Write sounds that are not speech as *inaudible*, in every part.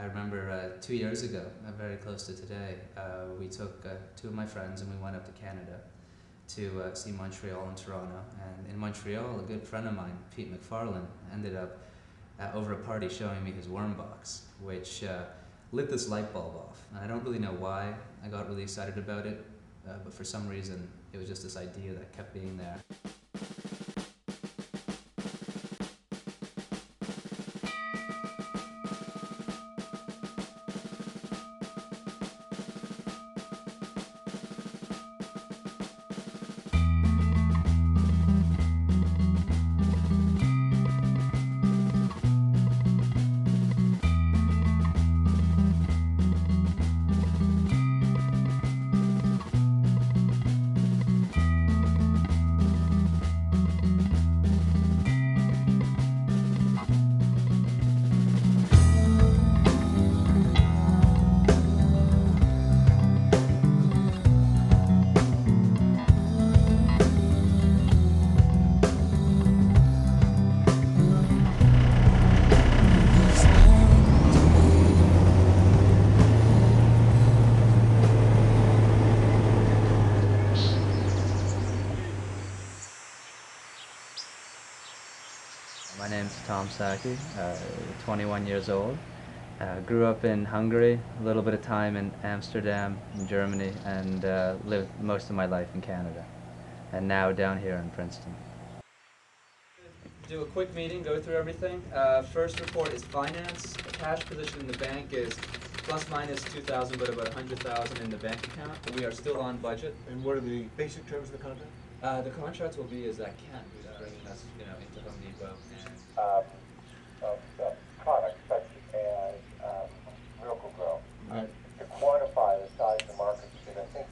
I remember uh, two years ago, uh, very close to today, uh, we took uh, two of my friends and we went up to Canada to uh, see Montreal and Toronto. And in Montreal, a good friend of mine, Pete McFarlane, ended up over a party showing me his worm box, which lit this light bulb off. And I don't really know why I got really excited about it, but for some reason, it was just this idea that kept being there. My name's Tom Szaky, uh, 21 years old. Uh, grew up in Hungary, a little bit of time in Amsterdam, in Germany, and uh, lived most of my life in Canada. And now down here in Princeton. Do a quick meeting, go through everything. Uh, first report is finance. Cash position in the bank is plus minus 2,000, but about 100,000 in the bank account. We are still on budget. And what are the basic terms of the contract? Uh, the contract will be is that Kent who's bringing us, you know, into Home Depot and um, of, of products such as um, Miracle-Gro Right. to quantify the size of the market because I think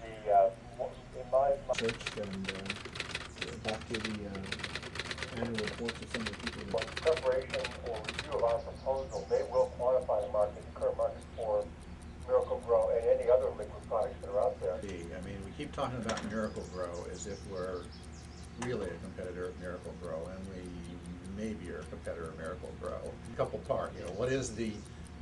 the uh, mo- in my, my Search and uh, back to the uh, annual reports of some of the people. what preparation or review of our proposal, they will quantify the market, the current market for Miracle-Gro and any other liquid products that are out there. I mean, we keep talking about Miracle-Gro as if we're really a competitor of Miracle-Gro, and we maybe are a competitor of Miracle Grow. A couple part, you know, what is the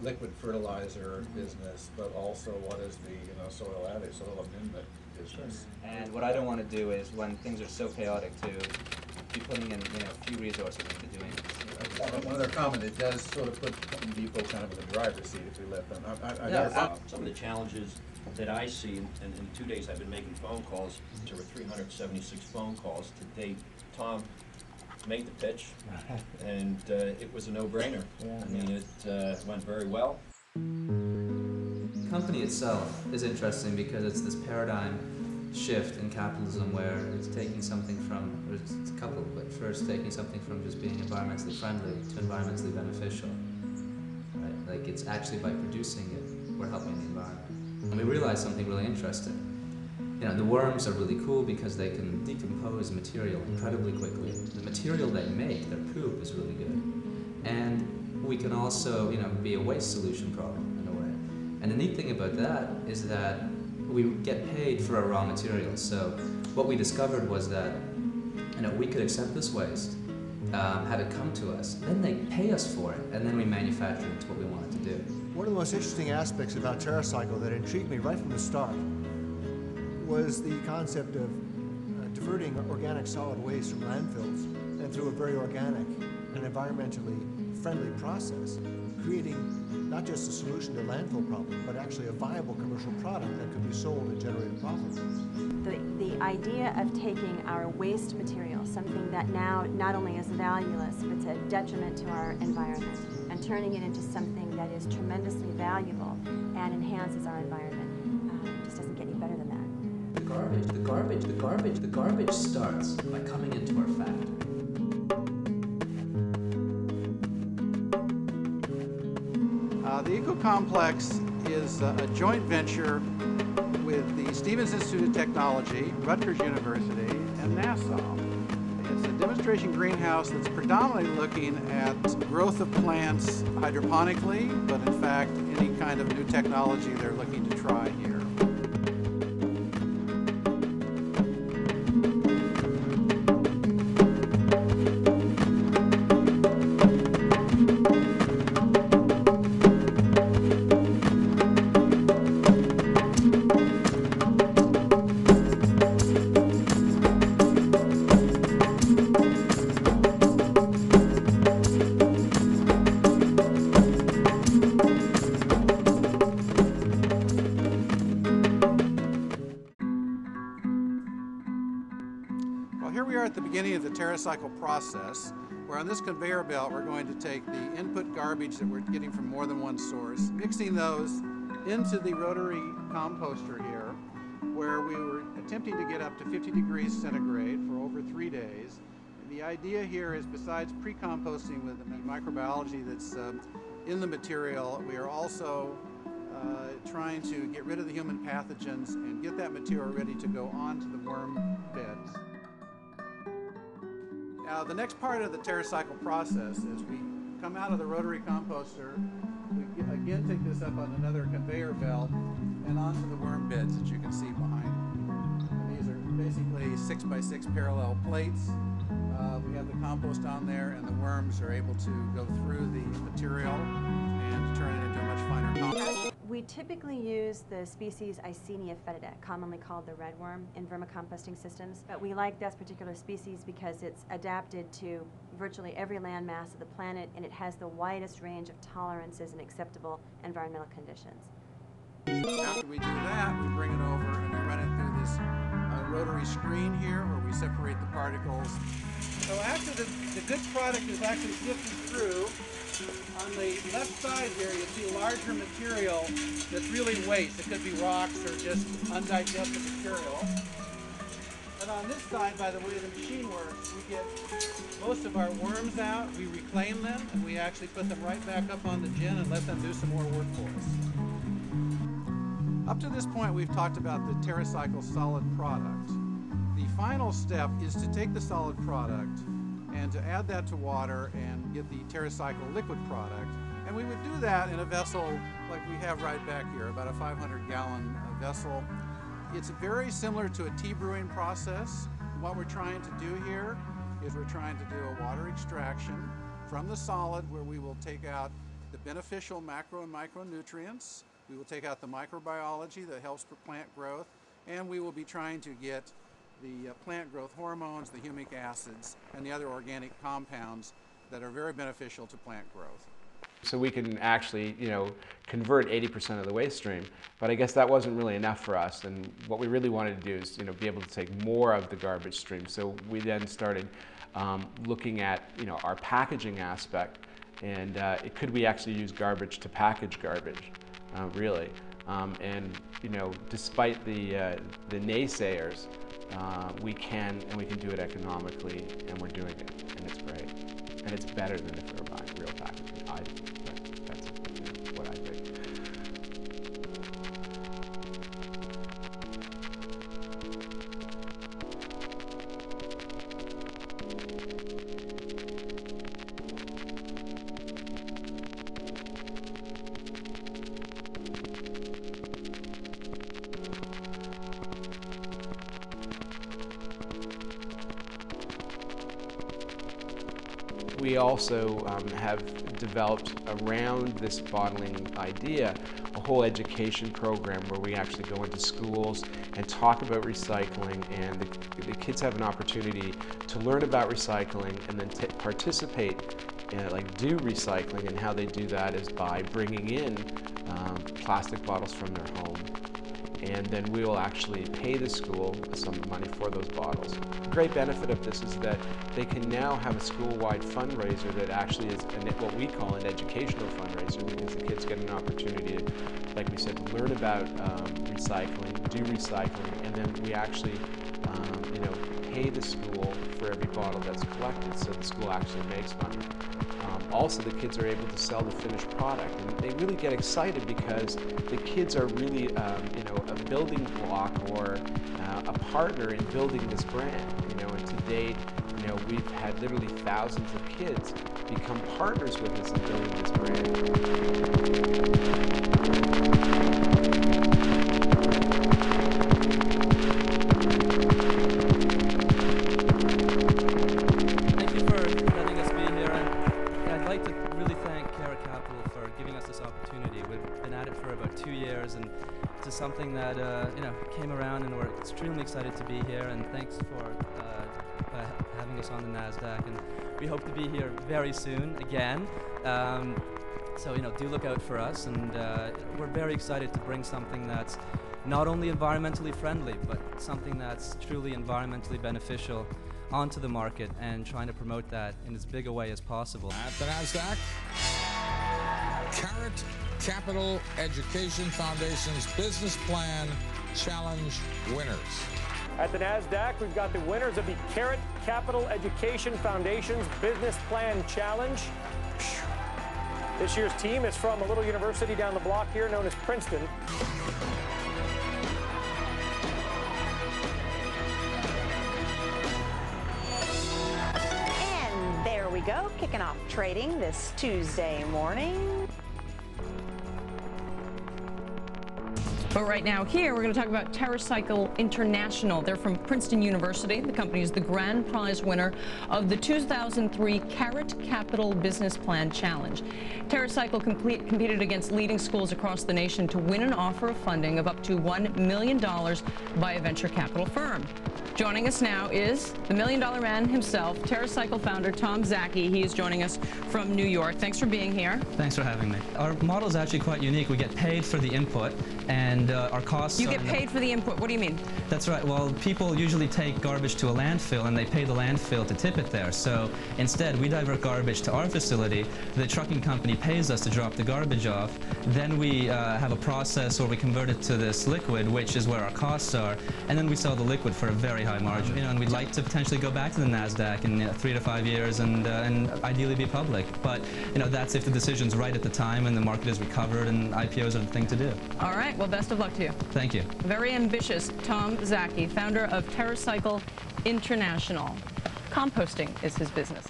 liquid fertilizer business, but also what is the, you know, soil additive, soil amendment business? And what I don't want to do is, when things are so chaotic, to be putting in, you know, few resources into doing this. One one other comment, it does sort of put Home Depot kind of in the driver's seat if we let them. I- I- I Yeah, never- uh, Some of the challenges that I see, in, in in two days I've been making phone calls, there were three hundred and seventy-six phone calls to date. Tom made the pitch, *laughs* and uh, it was a no-brainer. I mean, it uh, went very well. The company itself is interesting because it's this paradigm shift in capitalism where it's taking something from, or it's it's a couple, but first taking something from just being environmentally friendly to environmentally beneficial. Right? Like it's actually by producing it, we're helping the environment. And we realized something really interesting. You know, the worms are really cool because they can decompose material incredibly quickly. The material they make, their poop, is really good. And we can also, you know, be a waste solution problem in a way. And the neat thing about that is that we get paid for our raw materials. So what we discovered was that, you know, we could accept this waste, um, have it come to us, then they pay us for it, and then we manufacture it to what we want it to. One of the most interesting aspects about TerraCycle that intrigued me right from the start was the concept of uh, diverting organic solid waste from landfills and through a very organic and environmentally friendly process, creating not just a solution to landfill problem, but actually a viable commercial product that could be sold and generate a profit. The, the idea of taking our waste material, something that now not only is valueless, but it's a detriment to our environment, and turning it into something that is tremendously valuable and enhances our environment, uh, just doesn't get any better than that. The garbage, the garbage, the garbage, the garbage starts by coming into our factory. Complex is uh, a joint venture with the Stevens Institute of Technology, Rutgers University, and NASA. It's a demonstration greenhouse that's predominantly looking at growth of plants hydroponically, but in fact, any kind of new technology they're looking to try here. We are at the beginning of the TerraCycle process, where on this conveyor belt we're going to take the input garbage that we're getting from more than one source, mixing those into the rotary composter here, where we were attempting to get up to 50 degrees centigrade for over three days. The idea here is besides pre-composting with the microbiology that's uh, in the material, we are also uh, trying to get rid of the human pathogens and get that material ready to go onto the worm beds. Now, the next part of the TerraCycle process is we come out of the rotary composter, we again take this up on another conveyor belt and onto the worm beds that you can see behind. These are basically six by six parallel plates. Uh, we have the compost on there, and the worms are able to go through the material and turn it into a much finer compost. Typically use the species Eisenia fetida, commonly called the redworm, in vermicomposting systems. But we like this particular species because it's adapted to virtually every landmass of the planet and it has the widest range of tolerances and acceptable environmental conditions. After we do that, we bring it over and we run it through this uh, rotary screen here where we separate the particles. So after the, the good product is actually sifted through, on the left side here you see larger material that's really waste. It could be rocks or just undigested material. And on this side, by the way the machine works, we get most of our worms out, we reclaim them, and we actually put them right back up on the gin and let them do some more work for us. Up to this point, we've talked about the TerraCycle solid product. The final step is to take the solid product and to add that to water and get the TerraCycle liquid product. And we would do that in a vessel like we have right back here, about a 500 gallon vessel. It's very similar to a tea brewing process. What we're trying to do here is we're trying to do a water extraction from the solid where we will take out the beneficial macro and micronutrients. We will take out the microbiology that helps for plant growth, and we will be trying to get the uh, plant growth hormones, the humic acids, and the other organic compounds that are very beneficial to plant growth. So we can actually, you know, convert 80% of the waste stream. But I guess that wasn't really enough for us. And what we really wanted to do is, you know, be able to take more of the garbage stream. So we then started um, looking at, you know, our packaging aspect. And uh, could we actually use garbage to package garbage, uh, really? Um, and you know, despite the uh, the naysayers, uh, we can and we can do it economically, and we're doing it, and it's great, and it's better than if we were buying real packaging. I that, We also um, have developed around this bottling idea a whole education program where we actually go into schools and talk about recycling, and the, the kids have an opportunity to learn about recycling and then participate, uh, like do recycling, and how they do that is by bringing in um, plastic bottles from their home and then we will actually pay the school some money for those bottles. The great benefit of this is that they can now have a school-wide fundraiser that actually is an, what we call an educational fundraiser because the kids get an opportunity to, like we said, learn about um, recycling, do recycling, and then we actually, um, you know, pay the school for every bottle that's collected so the school actually makes money. Um, also, the kids are able to sell the finished product, and they really get excited because the kids are really, um, you know, a building block or uh, a partner in building this brand. You know, and to date, you know, we've had literally thousands of kids become partners with us in building this brand. Opportunity. We've been at it for about two years, and it's just something that uh, you know came around, and we're extremely excited to be here. And thanks for uh, uh, having us on the Nasdaq, and we hope to be here very soon again. Um, so you know, do look out for us, and uh, we're very excited to bring something that's not only environmentally friendly, but something that's truly environmentally beneficial onto the market and trying to promote that in as big a way as possible. At the NASDAQ, Carrot Capital Education Foundation's Business Plan Challenge winners. At the NASDAQ, we've got the winners of the Carrot Capital Education Foundation's Business Plan Challenge. This year's team is from a little university down the block here known as Princeton. And there we go, kicking off trading this Tuesday morning. But right now, here, we're going to talk about TerraCycle International. They're from Princeton University. The company is the grand prize winner of the 2003 Carrot Capital Business Plan Challenge. TerraCycle complete, competed against leading schools across the nation to win an offer of funding of up to $1 million by a venture capital firm. Joining us now is the Million Dollar Man himself, TerraCycle founder Tom Szaky. He is joining us from New York. Thanks for being here. Thanks for having me. Our model is actually quite unique. We get paid for the input, and uh, our costs. You get the- paid for the input. What do you mean? That's right. Well, people usually take garbage to a landfill and they pay the landfill to tip it there. So instead, we divert garbage to our facility. The trucking company pays us to drop the garbage off. Then we uh, have a process where we convert it to this liquid, which is where our costs are. And then we sell the liquid for a very high margin. You know, and we'd like to potentially go back to the Nasdaq in uh, three to five years and uh, and ideally be public. But you know, that's if the decision's right at the time and the market is recovered and IPOs are the thing to do. All right. Well, best of luck to you. Thank you. Very ambitious Tom Szaky, founder of TerraCycle International. Composting is his business.